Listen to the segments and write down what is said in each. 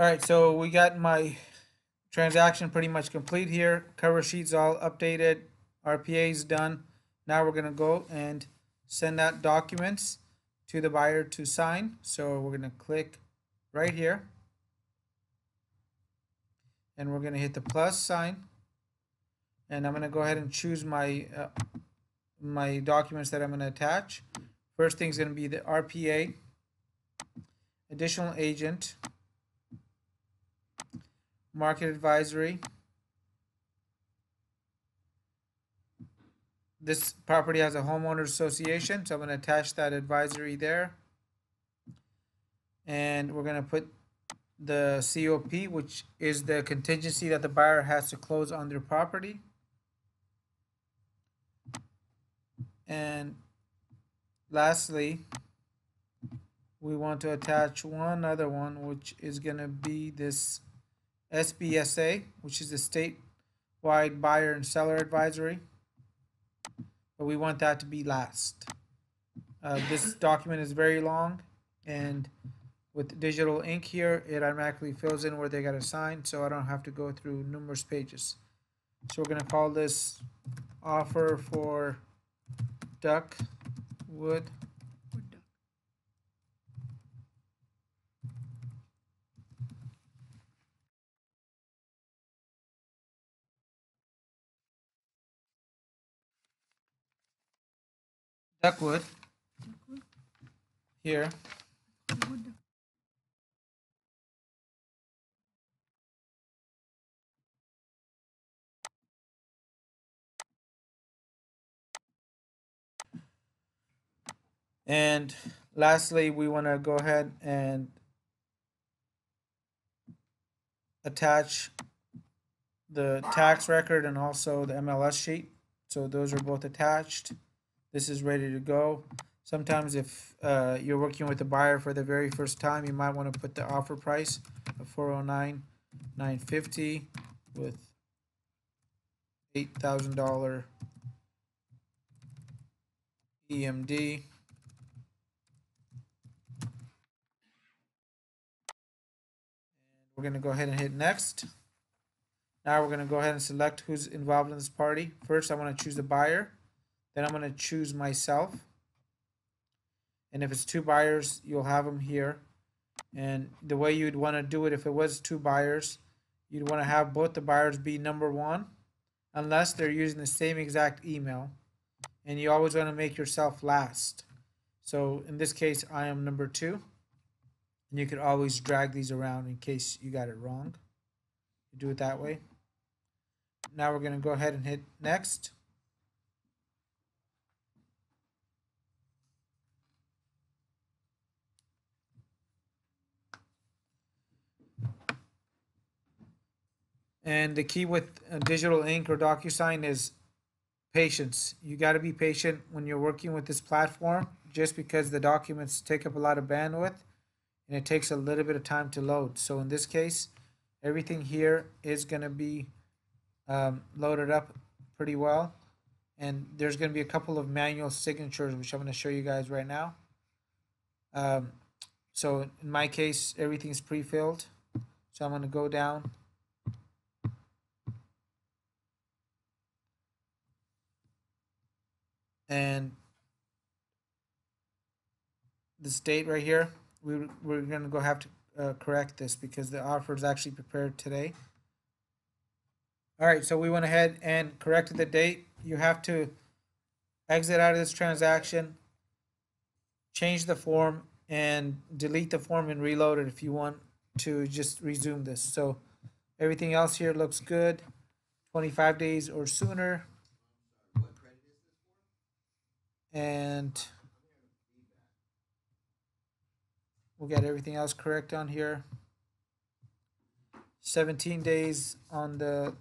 All right, so we got my transaction pretty much complete here. Cover sheet's all updated. RPA's done. Now we're gonna go and send out documents to the buyer to sign. So we're gonna click right here. And we're gonna hit the plus sign. And I'm gonna go ahead and choose my, uh, my documents that I'm gonna attach. First thing's gonna be the RPA, additional agent, market advisory. This property has a homeowners association, so I'm gonna attach that advisory there. And we're gonna put the COP, which is the contingency that the buyer has to close on their property. And lastly, we want to attach one other one, which is gonna be this SBSA, which is the statewide buyer and seller advisory. But we want that to be last. Uh, this document is very long and with digital ink here, it automatically fills in where they gotta sign, so I don't have to go through numerous pages. So we're gonna call this offer for Duck Wood Duckwood here. And lastly, we want to go ahead and attach the tax record and also the MLS sheet. So those are both attached. This is ready to go. Sometimes if uh, you're working with a buyer for the very first time, you might want to put the offer price of 409 950 with $8,000 EMD. We're gonna go ahead and hit next. Now we're gonna go ahead and select who's involved in this party. First, I wanna choose the buyer. Then I'm gonna choose myself. And if it's two buyers, you'll have them here. And the way you'd wanna do it, if it was two buyers, you'd wanna have both the buyers be number one, unless they're using the same exact email. And you always wanna make yourself last. So in this case, I am number two. And you could always drag these around in case you got it wrong. You do it that way. Now we're gonna go ahead and hit next. And the key with uh, digital ink or DocuSign is patience. You got to be patient when you're working with this platform just because the documents take up a lot of bandwidth and it takes a little bit of time to load. So in this case, everything here is going to be um, loaded up pretty well. And there's going to be a couple of manual signatures, which I'm going to show you guys right now. Um, so in my case, everything's pre-filled. So I'm going to go down and this date right here, we, we're gonna go have to uh, correct this because the offer is actually prepared today. All right, so we went ahead and corrected the date. You have to exit out of this transaction, change the form, and delete the form and reload it if you want to just resume this. So everything else here looks good. 25 days or sooner. And we'll get everything else correct on here. 17 days on the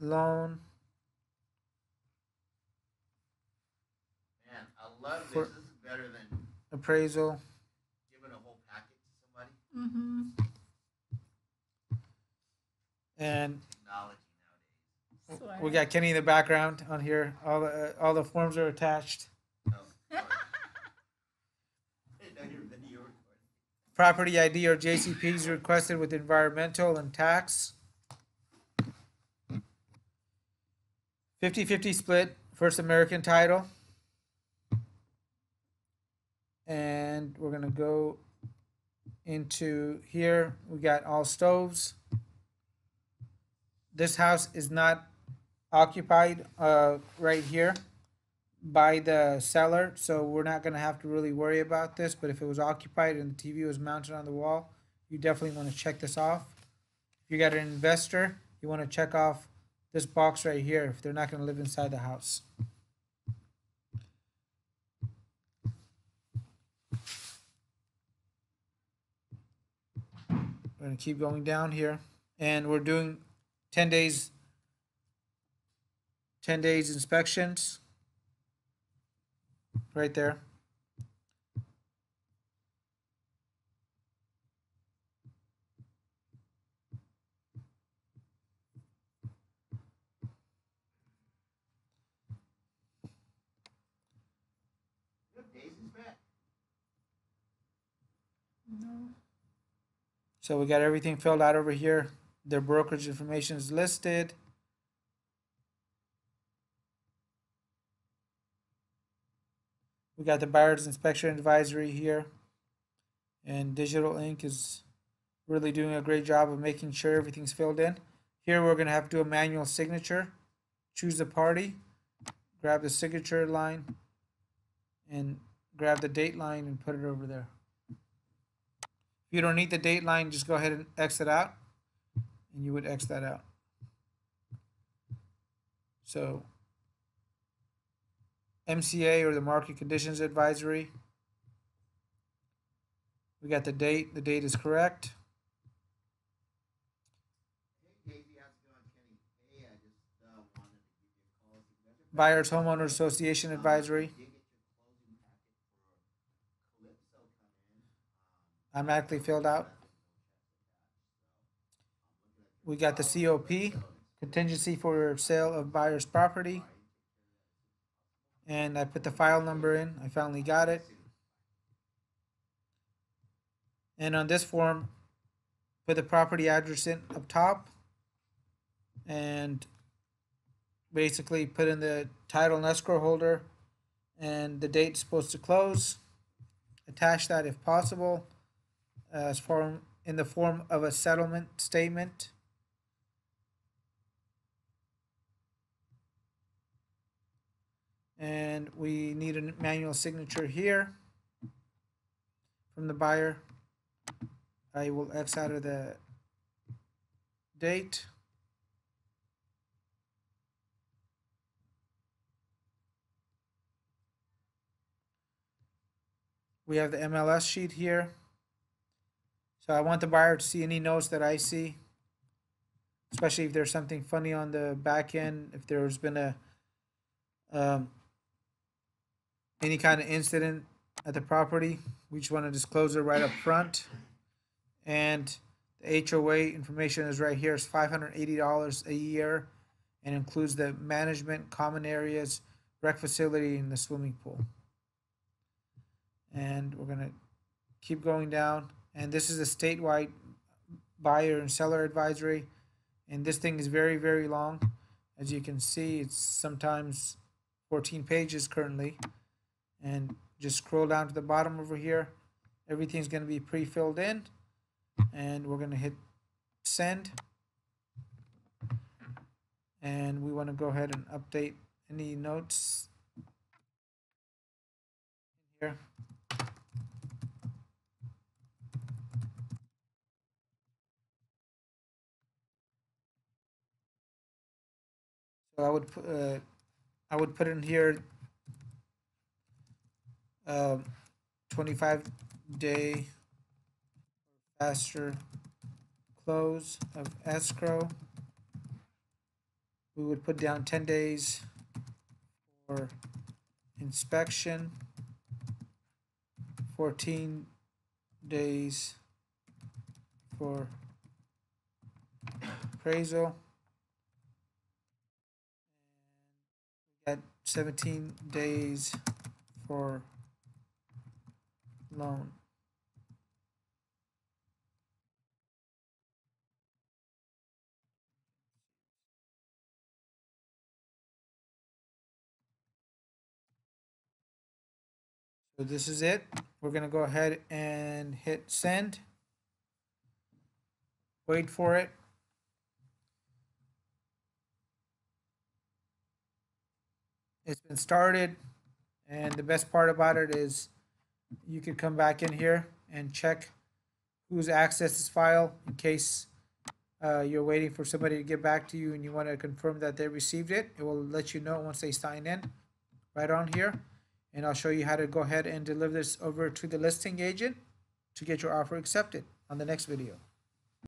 loan. Man, I love For- this. This is better than appraisal. giving a whole packet to somebody. Mm-hmm. And Technology nowadays. we got Kenny in the background on here. All the, uh, all the forms are attached. property ID or JCPs requested with environmental and tax. 50-50 split, First American title. And we're gonna go into here, we got all stoves. This house is not occupied, uh, right here by the seller, so we're not gonna have to really worry about this, but if it was occupied and the TV was mounted on the wall, you definitely wanna check this off. If you got an investor, you wanna check off this box right here if they're not gonna live inside the house. We're gonna keep going down here, and we're doing ten days, ten days inspections. Right there. You know, Daisy's back. So we got everything filled out over here. Their brokerage information is listed. We got the buyer's inspection advisory here. And Digital Ink is really doing a great job of making sure everything's filled in. Here we're gonna have to do a manual signature. Choose the party, grab the signature line, and grab the date line and put it over there. If you don't need the date line, just go ahead and exit out. And you would X that out. So MCA or the market conditions advisory. We got the date. The date is correct. Buyers Homeowner Association advisory. Automatically filled out. We got the COP, contingency for sale of buyer's property. And I put the file number in. I finally got it. And on this form, put the property address in up top. And basically put in the title and escrow holder and the date supposed to close. Attach that if possible uh, as form in the form of a settlement statement. And we need a manual signature here from the buyer. I will X out of the date. We have the MLS sheet here. So I want the buyer to see any notes that I see, especially if there's something funny on the back end, if there's been a um, any kind of incident at the property, we just want to disclose it right up front. And the HOA information is right here. It's five hundred eighty dollars a year, and includes the management, common areas, rec facility, and the swimming pool. And we're gonna keep going down and this is a statewide buyer and seller advisory and this thing is very very long as you can see it's sometimes 14 pages currently and just scroll down to the bottom over here. Everything's going to be pre-filled in and we're going to hit send. And we want to go ahead and update any notes here. So I would uh, I would put in here, um, twenty-five day faster close of escrow. We would put down ten days for inspection, fourteen days for appraisal. Got seventeen days for loan So this is it. We're going to go ahead and hit send. Wait for it. It's been started. And the best part about it is you can come back in here and check who's accessed this file in case uh, you're waiting for somebody to get back to you and you want to confirm that they received it. It will let you know once they sign in right on here. And I'll show you how to go ahead and deliver this over to the listing agent to get your offer accepted on the next video.